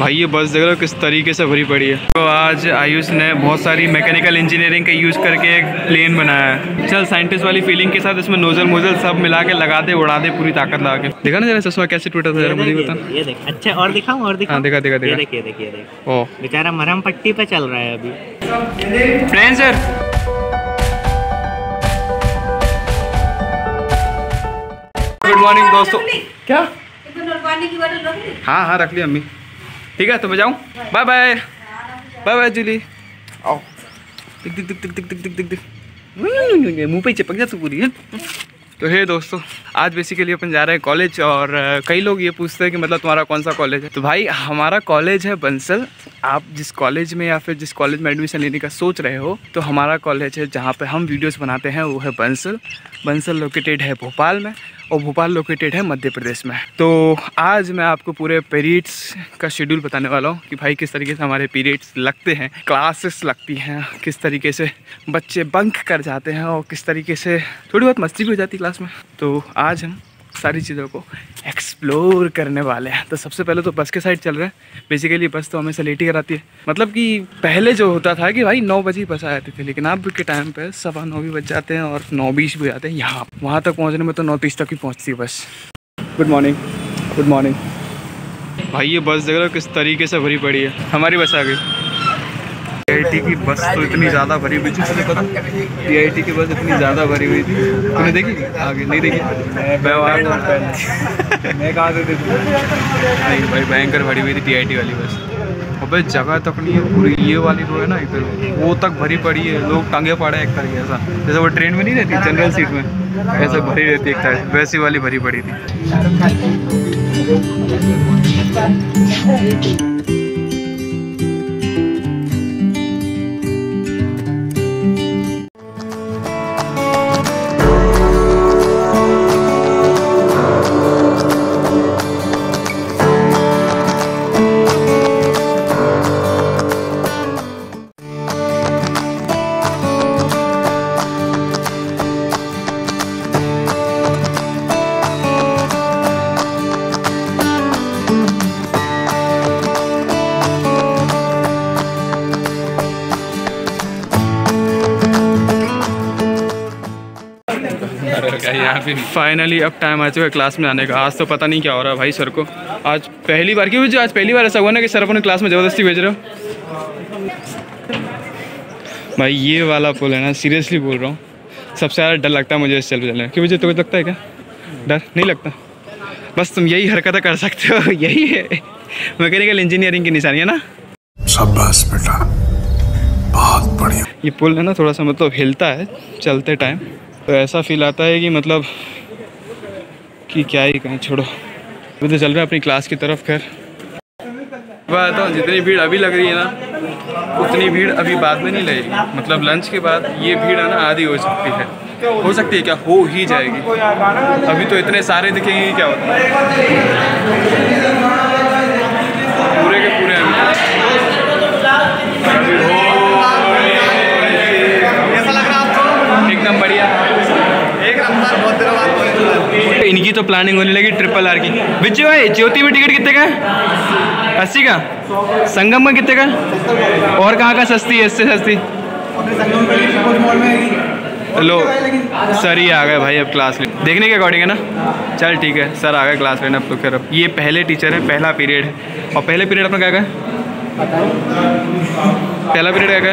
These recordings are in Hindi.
भाई ये बस देख रहे हो किस तरीके से भरी पड़ी है। तो आज आयुष ने बहुत सारी मैकेनिकल इंजीनियरिंग का यूज़ करके एक प्लेन बनाया है। चल साइंटिस्ट वाली फीलिंग के साथ इसमें नोजल मोजल सब मिला के लगा दे उड़ा दे पूरी ताकत लगा के। देखा ना जरा चश्मा कैसे टूटा था जरा मुझे बता। अच्छा और दिखाऊँ और हाँ देखा देखा देखा। देख ये देख ओ। बेचारा मरहम पट्टी पे चल रहा है अभी। फ्रेंड सर गुड मॉर्निंग दोस्तों। क्या? पानी की बोतल रख ली? हाँ हाँ रख ली अम्मी। ठीक है तो मैं जाऊँ bye bye bye bye Julie आओ दिख दिख दिख दिख दिख दिख दिख दिख मुँह पे ही चिपक जा तू पूरी है? तो हे दोस्तों आज बेसिकली अपन जा रहे हैं कॉलेज और कई लोग ये पूछते हैं कि मतलब तुम्हारा कौन सा कॉलेज है? तो भाई हमारा कॉलेज है बंसल। आप जिस कॉलेज में या फिर जिस कॉलेज में एडमिशन लेने का सोच रहे हो तो हमारा कॉलेज है जहाँ पे हम वीडियोस बनाते हैं वो है बंसल। बंसल लोकेटेड है भोपाल में। और भोपाल लोकेटेड है मध्य प्रदेश में। तो आज मैं आपको पूरे पीरियड्स का शेड्यूल बताने वाला हूँ कि भाई किस तरीके से हमारे पीरियड्स लगते हैं क्लासेस लगती हैं, किस तरीके से बच्चे बंक कर जाते हैं और किस तरीके से थोड़ी बहुत मस्ती भी हो जाती है क्लास में। तो आज हम सारी चीज़ों को एक्सप्लोर करने वाले हैं। तो सबसे पहले तो बस के साइड चल रहे हैं। बेसिकली बस तो हमेशा लेट ही कराती है। मतलब कि पहले जो होता था कि भाई नौ बजे बस आ जाती थी, लेकिन अब के टाइम पे सवा नौ भी बज जाते हैं और नौ बीस भी जाते हैं यहाँ वहाँ तक पहुँचने में तो नौ तीस तक ही पहुँचती है बस। गुड मॉर्निंग गुड मॉर्निंग भाई ये बस देख रहे हो किस तरीके से भरी पड़ी है। हमारी बस आ गई। टी की बस तो इतनी ज़्यादा भरी हुई थी। तुझे पता टी की बस इतनी ज़्यादा भरी हुई थी। तूने देखी? आगे नहीं देखी? मैं वहाँ मैं कहाँ से देखूँ? नहीं भाई भयंकर भरी हुई थी टी वाली बस। अबे जगह तक नहीं है पूरी ये वाली जो है ना इधर वो तक भरी पड़ी है। लोग टांगे पड़े हैं एक तरीके ऐसा जैसे वो ट्रेन में नहीं रहती जनरल सीट में ऐसे भरी रहती एक तरह वैसी वाली भरी पड़ी थी। फाइनली अब टाइम आ चुका है क्लास में आने का। आज तो पता नहीं क्या हो रहा है भाई सर को। आज पहली बार क्यों आज पहली बार ऐसा हुआ ना कि सर अपने क्लास में ज़बरदस्ती भेज रहे हो? भाई ये वाला पुल है ना सीरियसली बोल रहा हूँ। सबसे ज़्यादा डर लगता है मुझे इस चल चलने क्यों मुझे तो लगता है क्या? डर? नहीं लगता। बस तुम यही हरकतें कर सकते हो। यही है। मैकेनिकल इंजीनियरिंग की निशानी है ना? शाबाश बेटा। बहुत बढ़िया। ये पुल है ना थोड़ा सा मतलब हिलता है चलते टाइम तो ऐसा फील आता है कि मतलब कि क्या ही कहें छोड़ो। अभी तो चल रहे हैं अपनी क्लास की तरफ़ खैर। बात तो जितनी भीड़ अभी लग रही है ना उतनी भीड़ अभी बाद में नहीं लगेगी। मतलब लंच के बाद ये भीड़ है ना आधी हो सकती है। हो सकती है क्या? हो ही जाएगी। अभी तो इतने सारे दिखेंगे क्या होता है। पूरे के पूरे एकदम बढ़िया एक नंबर बहुत दिनों इनकी तो प्लानिंग होने लगी ट्रिपल आर की। बिच्चू भाई? ज्योति में टिकट कितने का है? अस्सी का। संगम में कितने का और कहाँ का सस्ती है? इससे सस्ती। लो सर ही आ गए भाई अब क्लास ले देखने के अकॉर्डिंग है ना? चल ठीक है। सर, आ गए क्लास लेने अब तो फिर अब। ये पहले टीचर है, पहला पीरियड है और पहले पीरियड अपना क्या का पहला पीरियड क्या का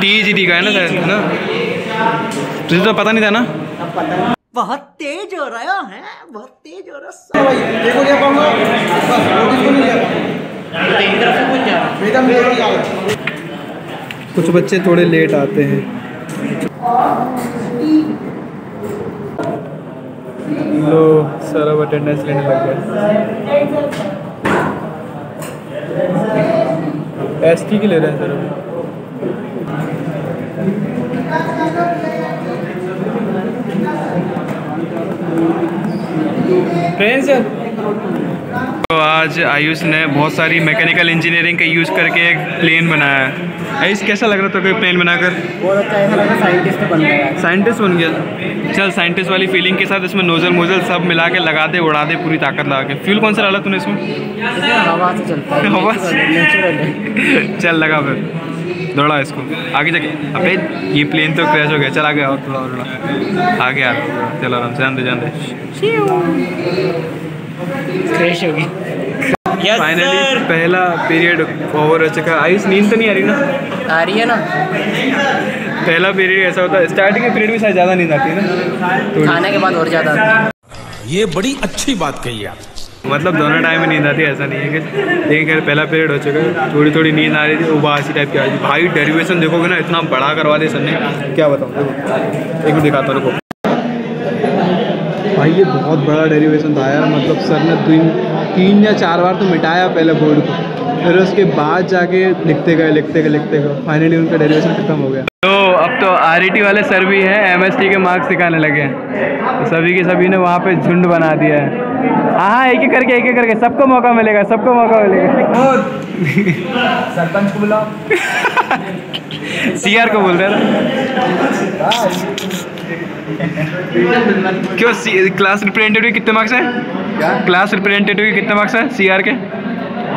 टी जी टी का है ना, सर, है ना? तुझे तो पता नहीं था ना? बहुत तेज हो रहा है बहुत तेज हो रहा है कुछ बच्चे थोड़े लेट आते हैं। लो, सर अटेंडेंस लेने लग गए। एस टी की ले रहे हैं सर अभी फ्रेंड्स तो आज आयुष ने बहुत सारी मैकेनिकल इंजीनियरिंग का यूज़ करके एक प्लेन बनाया है। आयुष कैसा लग रहा था कोई प्लेन बनाकर? बहुत अच्छा ऐसा लगा साइंटिस्ट बन गया साइंटिस्ट बन गया? चल साइंटिस्ट वाली फीलिंग के साथ इसमें नोजल मोजल सब मिला के लगा दे उड़ा दे पूरी ताकत लगा के। फ्यूल कौन सा डाला तूने इसमें? हवा से चलता है हवा से? है। चल लगा फिर। दौड़ा इसको। आगे जाके। अबे ये प्लेन तो क्रैश हो गया। चल आगे और थोड़ा और थोड़ा आगे आ चलो आराम से जान दे जान दे। क्रैश होगी यस फाइनली पहला पीरियड ओवर हो चुका। आयुष नींद तो नहीं आ रही ना? आ रही है ना? पहला पीरियड ऐसा होता है। स्टार्टिंग के पीरियड में शायद ज़्यादा नींद आती है ना? खाने के बाद और ज़्यादा ये बड़ी अच्छी बात कही आप मतलब दोनों टाइम में नींद आती है, ऐसा नहीं है कि लेकिन खैर पहला पीरियड हो चुका है थोड़ी थोड़ी नींद आ रही थी उबासी टाइप की आ रही थी। भाई डेरिवेशन देखोगे ना, इतना बड़ा करवा दिया सर ने। क्या बताऊँ, देखो, एक मिनट दिखाता रुको। भाई, ये बहुत बड़ा डेरिवेशन था यार मतलब सर ने तीन तीन या चार बार तो मिटाया पहले बोर्ड को। फिर उसके बाद जाके लिखते गए लिखते गए लिखते गए। फाइनली उनका डेरिवेशन खत्म हो गया। तो अब तो आर वाले सर भी हैं एम के मार्क्स दिखाने लगे हैं। तो सभी के सभी ने वहाँ पे झुंड बना दिया है। हाँ हाँ एक एक करके एक एक करके सबको मौका मिलेगा सबको मौका मिलेगा। सरपंच को बुलाओ। सी आर को बोल रहे हैं क्यों क्लास रिप्रेजेंटेटिव कितने मार्क्स है? क्लास रिप्रेजेंटेटिव कितने मार्क्स है सी आर के?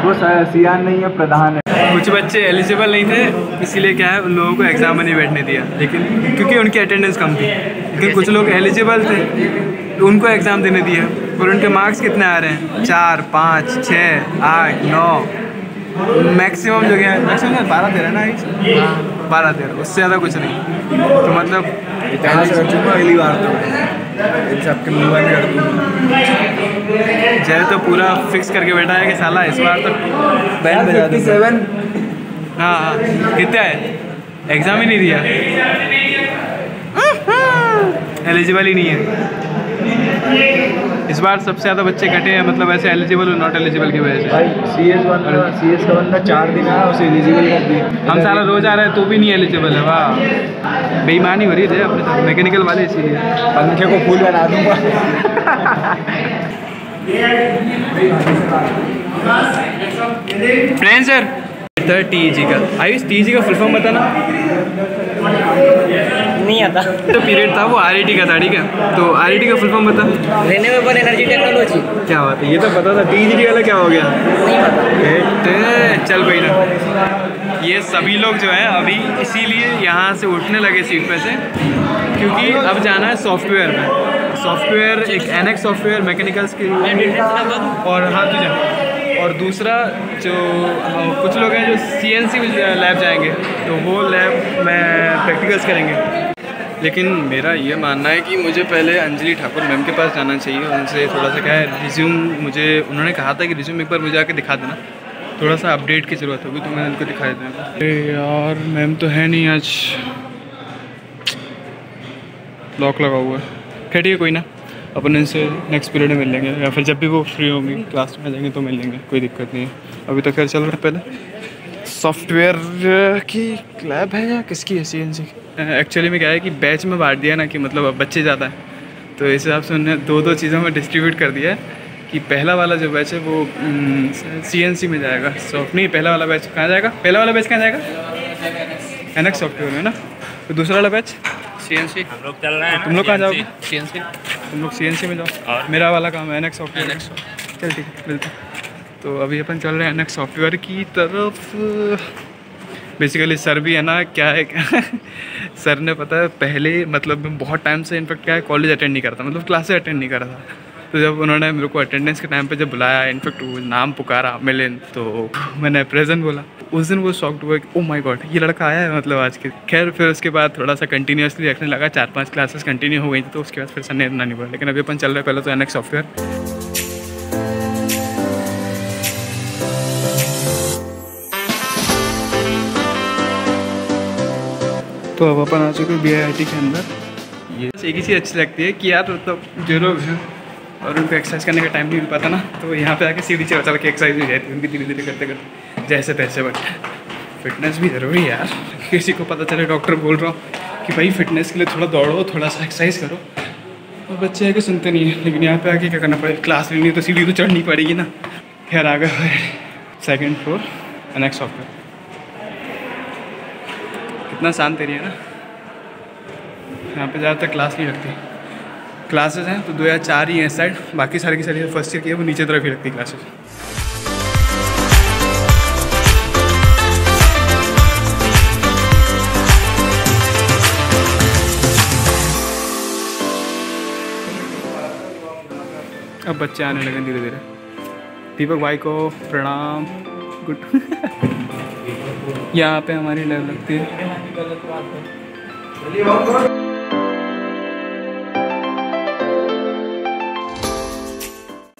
वो सी आर नहीं है प्रधान है। कुछ बच्चे एलिजिबल नहीं थे इसीलिए क्या है उन लोगों को एग्ज़ाम में नहीं बैठने दिया। लेकिन क्योंकि उनकी अटेंडेंस कम थी लेकिन कुछ लोग एलिजिबल थे उनको एग्ज़ाम देने दिया। और उनके मार्क्स कितने आ रहे हैं? चार पाँच छः आठ नौ। मैक्सिमम जो है मैक्सिमम बारह तेरह ना एक? बारह तेरह। उससे ज़्यादा कुछ नहीं। तो मतलब अगली बार तो। मुँह बंद कर दूँगा। जय तो पूरा फिक्स करके बैठा है कि साला इस बार तो बैंड बजा दूँगा। सेवन हाँ हाँ। कितना है एग्ज़ाम ही नहीं दिया। एलिजिबल ही नहीं है। इस बार सबसे ज़्यादा बच्चे कटे हैं मतलब ऐसे एलिजिबल और नॉट एलिजिबल की वजह से। भाई सी एस बंदा सी एस का बंदा चार दिन आया उसे एलिजिबल कर दिया हम सारा रोज आ रहे हैं तो भी नहीं एलिजिबल है वाह। बेईमानी हो रही है अपने साथ मैकेनिकल वाले इसीलिए। पंखे को फूल बना दूँगा। सर था टी जी का। आयुष टी जी का फुल फॉर्म बताना। नहीं आता। तो पीरियड था वो आर का था ठीक है? तो आर का फुल फॉर्म बता। रिन्यूएबल एनर्जी टेक्नोलॉजी क्या बात है ये तो पता था टी जी वाला क्या हो गया? नहीं पता। चल कोई ना। ये सभी लोग जो है अभी इसीलिए यहाँ से उठने लगे सीट पे से क्योंकि अब जाना है सॉफ्टवेयर में सॉफ्टवेयर एक एनएक्स सॉफ्टवेयर मैकेनिकल स्किल और हाँ तो तुझे। और दूसरा जो हाँ, कुछ लोग हैं जो सीएनसी लैब जाएँगे तो वो लैब में प्रैक्टिकल्स करेंगे। लेकिन मेरा ये मानना है कि मुझे पहले अंजलि ठाकुर मैम के पास जाना चाहिए। उनसे थोड़ा सा क्या है रिज्यूम मुझे, उन्होंने कहा था कि रिज्यूम एक बार मुझे आके दिखा देना। थोड़ा सा अपडेट की ज़रूरत होगी तो मैं उनको दिखा देता हूँ अरे यार, मैम तो है नहीं आज। लॉक लगा हुआ है। खैर कोई ना। अपन इनसे नेक्स्ट पीरियड में मिल लेंगे, या फिर जब भी वो फ्री होंगी क्लास में जाएँगे तो मिल लेंगे, कोई दिक्कत नहीं है। अभी तो खैर चल रहा है पहले। सॉफ्टवेयर की लैब है या किसकी है सी एन सी एक्चुअली में क्या है कि बैच में बांट दिया ना कि मतलब अब बच्चे ज़्यादा हैं। तो इस हिसाब से उन्होंने दो दो चीज़ों में डिस्ट्रीब्यूट कर दिया है कि पहला वाला जो बैच है वो सी एन सी में जाएगा। सॉफ्ट नहीं पहला वाला बैच कहाँ जाएगा? पहला वाला बैच कहाँ जाएगा? एनएक्स सॉफ्टवेयर में ना। तो दूसरा वाला बैच सी एन सी हम लोग चल रहे हैं तुम लोग कहाँ जाओगे? सी एन सी तुम लोग सी एन सी में जाओ। और? मेरा वाला काम है एनएक्स सॉफ्टवेयर चल ठीक है मिलते हैं। तो अभी अपन चल रहे हैं एनएक्स सॉफ्टवेयर की तरफ़। बेसिकली सर भी है ना, क्या है सर ने पता है, पहले मतलब बहुत टाइम से इनफेक्ट क्या है कॉलेज अटेंड नहीं करता मतलब क्लासेस अटेंड नहीं कर था। तो जब उन्होंने मेरे को अटेंडेंस के टाइम पे जब बुलाया इनफेक्ट नाम पुकारा मिलिन तो मैंने प्रेजेंट बोला। उस दिन वो शॉक्ड हुआ ओ माय गॉड ये लड़का आया है मतलब आज के। खैर, फिर उसके बाद थोड़ा सा कंटिन्यूसली रखने लगा चार पाँच क्लासेस कंटिन्यू हो गई थी तो उसके बाद फिर सर ने इतना नहीं बोला। लेकिन अभी अपन चल रहे पहले तो एनएक्स सॉफ्टवेयर तो अब अपन आ चुके बी के अंदर। ये। एक ही चीज़ अच्छी लगती है कि यार मतलब जो लोग हैं और उनको एक्सरसाइज करने का टाइम नहीं मिल पाता ना तो यहाँ पे आके सीढ़ी चढ़ चढ़ के एक्सरसाइज हो जाती है। उनकी धीरे धीरे करते करते जैसे तैसे बट फिटनेस भी ज़रूरी है यार। किसी को पता चले डॉक्टर बोल रहा हूँ कि भाई फिटनेस के लिए थोड़ा दौड़ो थोड़ा सा एक्सरसाइज करो। और बच्चे आके सुनते नहीं हैं लेकिन यहाँ पे आके क्या करना पड़ेगा? क्लास लेनी है तो सीढ़ी तो चढ़नी पड़ेगी ना। खैर आ गए सेकेंड फ्लोर एनेक्स सॉफ्टवेयर कितना शांत एरिया ना। यहाँ पे ज़्यादातर क्लास नहीं लगती। क्लासेस हैं तो दो या चार ही हैं इस साइड बाकी सारी की सारी फ़र्स्ट ईयर की है, वो नीचे तरफ़ ही लगती क्लासेस अब बच्चे आने लगे धीरे धीरे दीपक भाई को प्रणाम। गुड यहाँ पे हमारी लाइव लगती है।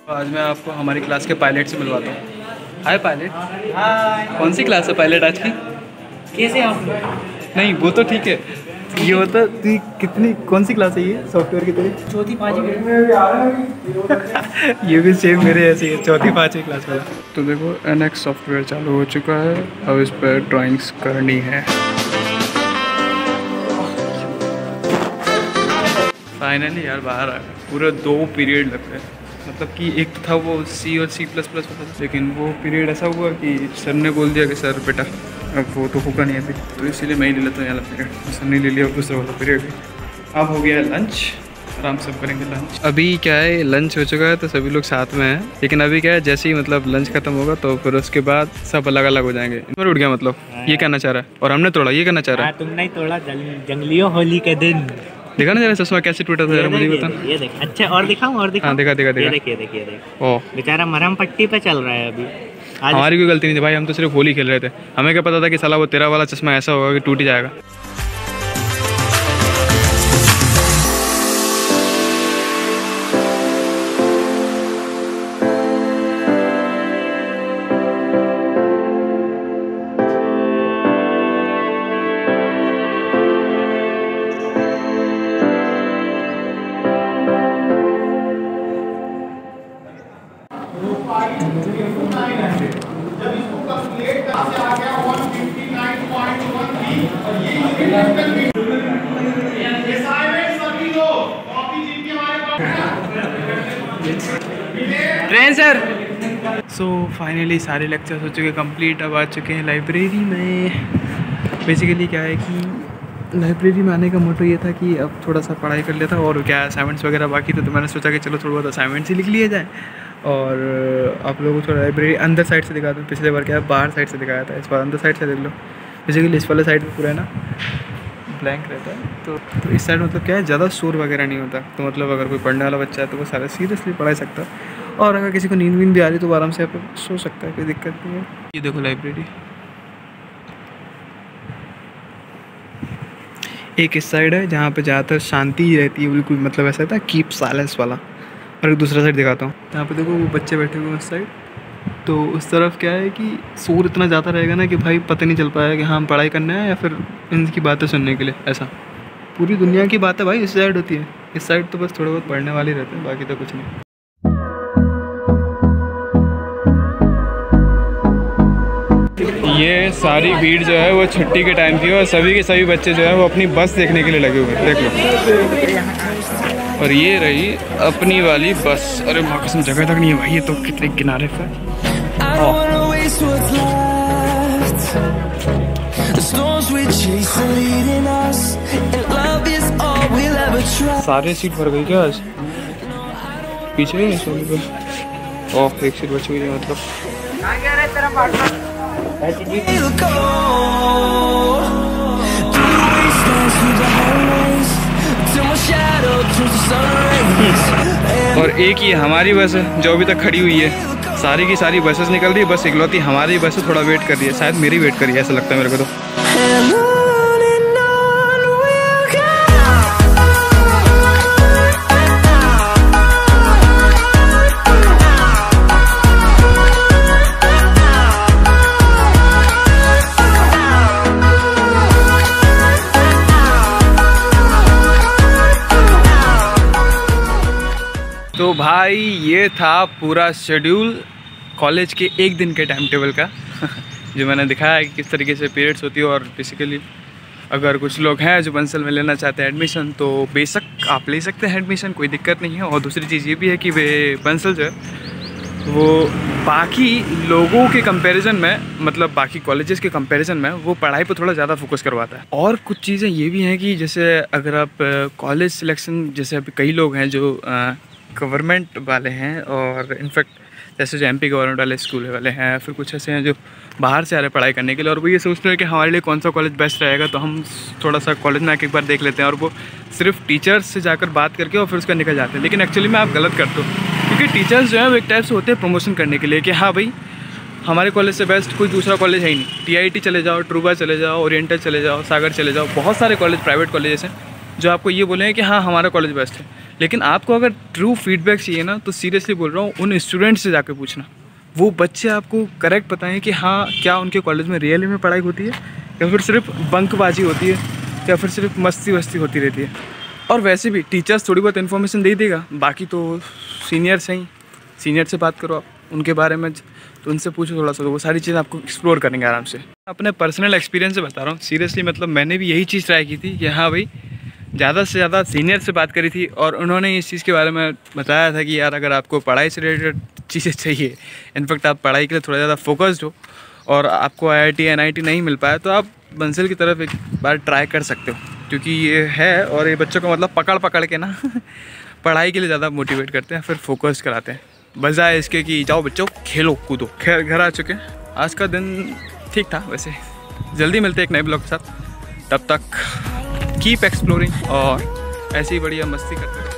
आज मैं आपको हमारी क्लास के पायलट से मिलवाता हूँ। हाय पायलट कौन सी क्लास है पायलट आज की? कैसे आप? नहीं वो तो ठीक है। ये होता तू कितनी कौन सी क्लास है ये? सॉफ्टवेयर की तेरी चौथी पाँचवीं ये भी सेम मेरे ऐसे ही है चौथी पाँचवीं क्लास वाला। तो देखो एन एक्स सॉफ्टवेयर चालू हो चुका है अब इस पर ड्राइंग्स करनी है। फाइनली यार बाहर आ गए। पूरे दो पीरियड लगते हैं। मतलब कि एक तो था वो सी और सी प्लस प्लस लेकिन वो पीरियड ऐसा हुआ कि सर ने बोल दिया कि सर बेटा अब वो तो होगा नहीं अभी। तो इसीलिए मैं ही ले लेता हूँ यहाँ पीरियड सर ने ले लिया दूसरा वाला पीरियड भी अब हो गया लंच आराम से करेंगे लंच अभी क्या है लंच हो चुका है तो सभी लोग साथ में हैं। लेकिन अभी क्या है जैसे ही मतलब लंच खत्म होगा तो फिर उसके बाद सब अलग अलग हो जाएँगे। पर उठ गया मतलब। ये कहना चाह रहा है। और हमने तोड़ा ये कहना चाह रहा है। हाँ तुमने तोड़ा। जंग- जंगलियों होली के दिन। देखा ना जरा चश्मा कैसे टूटा था जरा मुझे बता ये देख अच्छा और दिखाऊँ और दिखाऊँ? हाँ देखा देखा ये देखा देख ये देख ओ। बेचारा मरहम पट्टी पे चल रहा है अभी। हमारी कोई गलती नहीं थी भाई, हम तो सिर्फ़ होली खेल रहे थे। हमें क्या पता था कि साला वो तेरा वाला चश्मा ऐसा होगा कि टूट जाएगा। फाइनली सारे लेक्चर्स हो चुके कंप्लीट अब आ चुके हैं लाइब्रेरी में। बेसिकली क्या है कि लाइब्रेरी में आने का मोटो ये था कि अब थोड़ा सा पढ़ाई कर लेता और क्या असाइनमेंट्स वगैरह बाकी थे तो मैंने सोचा कि चलो थोड़ा बहुत असाइनमेंट्स ही लिख लिए जाए। और आप लोगों को थोड़ा लाइब्रेरी अंदर साइड से दिखा दूँ पिछले बार क्या है बाहर साइड से दिखाया था इस बार अंदर साइड से देख लो। बेसिकली इस वाले साइड पूरा है ना ब्लैंक रहता है। तो, तो इस साइड मतलब क्या है ज़्यादा शोर वगैरह नहीं होता। तो मतलब अगर कोई पढ़ने वाला बच्चा है तो वो सारा सीरियसली पढ़ा सकता। है और अगर किसी को नींद वींद भी आ रही तो आराम से आप सो सकता है, कोई दिक्कत नहीं है। ये देखो लाइब्रेरी एक इस साइड है, जहाँ पे ज़्यादातर शांति ही रहती है बिल्कुल मतलब ऐसा था कीप साइलेंस वाला। और एक दूसरा साइड दिखाता हूँ। यहाँ पे देखो वो बच्चे बैठे हुए उस साइड तो उस तरफ़ क्या है कि शोर इतना ज़्यादा रहेगा ना कि भाई पता नहीं चल पाया कि हाँ हम पढ़ाई करना है या फिर इनकी बातें सुनने के लिए, ऐसा। पूरी दुनिया की बातें भाई इस साइड होती है। इस साइड तो बस थोड़े बहुत पढ़ने वाले रहते हैं, बाकी तो कुछ नहीं। ये सारी भीड़ जो है वो छुट्टी के टाइम की है और सभी के सभी बच्चे जो है वो अपनी बस देखने के लिए लगे हुए हैं। देख लो। और ये रही अपनी वाली बस। अरे माँ कसम जगह तक नहीं है भाई ये तो कितने किनारे पर। Try. सारे सीट भर गई क्या आज? पीछे नहीं है सोनी पे ओह एक सीट बच गई है मतलब। और एक ही हमारी बस है जो अभी तक खड़ी हुई है। सारी की सारी बसेस निकल रही है बस इकलौती हमारी बस थोड़ा वेट कर रही है। शायद मेरी वेट कर रही है, ऐसा लगता है मेरे को तो। तो भाई ये था पूरा शेड्यूल कॉलेज के एक दिन के टाइम टेबल का जो मैंने दिखाया है कि किस तरीके से पीरियड्स होती है और बेसिकली अगर कुछ लोग हैं जो बंसल में लेना चाहते हैं एडमिशन तो बेशक आप ले सकते हैं एडमिशन कोई दिक्कत नहीं है। और दूसरी चीज़ ये भी है कि वे बंसल जो है वो बाकी लोगों के कंपैरिजन में मतलब बाकी कॉलेजेस के कंपैरिजन में वो पढ़ाई पर थोड़ा ज़्यादा फोकस करवाता है। और कुछ चीज़ें ये भी हैं कि जैसे अगर आप कॉलेज सिलेक्शन जैसे अभी कई लोग हैं जो गवर्नमेंट वाले हैं और इनफैक्ट जैसे जो एम पी गवर्नमेंट वाले स्कूल वाले हैं, फिर कुछ ऐसे हैं जो बाहर से आ रहे हैं पढ़ाई करने के लिए और वो ये सोचते हैं कि हमारे लिए कौन सा कॉलेज बेस्ट रहेगा तो हम थोड़ा सा कॉलेज में आके एक बार देख लेते हैं और वो सिर्फ़ टीचर्स से जाकर बात करके और फिर उसका निकल जाते हैं। लेकिन एक्चुअली में आप गलत करते हो, क्योंकि टीचर्स जो है वो एक टाइप से होते हैं प्रमोशन करने के लिए कि हाँ भाई, हमारे कॉलेज से बेस्ट कोई दूसरा कॉलेज है ही नहीं। टीआईटी चले जाओ ट्रूबा चले जाओ ओरिएंटल चले जाओ सागर चले जाओ, बहुत सारे कॉलेज प्राइवेट कॉलेजेस हैं, जो आपको ये बोले हैं कि हाँ हमारा कॉलेज बेस्ट है। लेकिन आपको अगर ट्रू फीडबैक चाहिए ना तो सीरियसली बोल रहा हूँ, उन स्टूडेंट्स से जाकर पूछना। वो बच्चे आपको करेक्ट बताएँ कि हाँ क्या उनके कॉलेज में रियली में पढ़ाई होती है, या फिर सिर्फ़ बंकबाजी होती है, या फिर सिर्फ़ मस्ती वस्ती होती रहती है। और वैसे भी टीचर्स थोड़ी बहुत इन्फॉर्मेशन दे देगा। बाकी तो सीनियर्स हैं सीनियर से बात करो आप, उनके बारे में तो उनसे पूछो थोड़ा सा तो वो सारी चीज़ें आपको एक्सप्लोर करेंगे आराम से। अपने पर्सनल एक्सपीरियंस से बता रहा हूँ। सीरियसली मतलब मैंने भी यही चीज़ ट्राई की थी कि हाँ भाई ज़्यादा से ज़्यादा सीनियर से बात करी थी और उन्होंने इस चीज़ के बारे में बताया था कि यार, अगर आपको पढ़ाई से रिलेटेड चीज़ें चाहिए इनफैक्ट आप पढ़ाई के लिए थोड़ा ज़्यादा फोकस्ड हो और आपको आई आई नहीं मिल पाया तो आप बंसल की तरफ़ एक बार ट्राई कर सकते हो, क्योंकि ये है और ये बच्चों को मतलब पकड़ पकड़ के ना पढ़ाई के लिए ज़्यादा मोटिवेट करते हैं, फिर फोकस कराते हैं। बजाय इसके कि जाओ बच्चों, खेलो, कूदो। खैर, घर आ चुके हैं। आज का दिन ठीक था वैसे। जल्दी मिलते एक नए ब्लॉग के साथ। तब तक कीप एक्सप्लोरिंग और ऐसी बढ़िया मस्ती करते रहो।